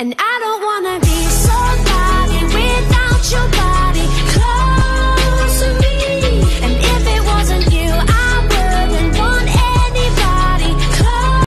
And I don't wanna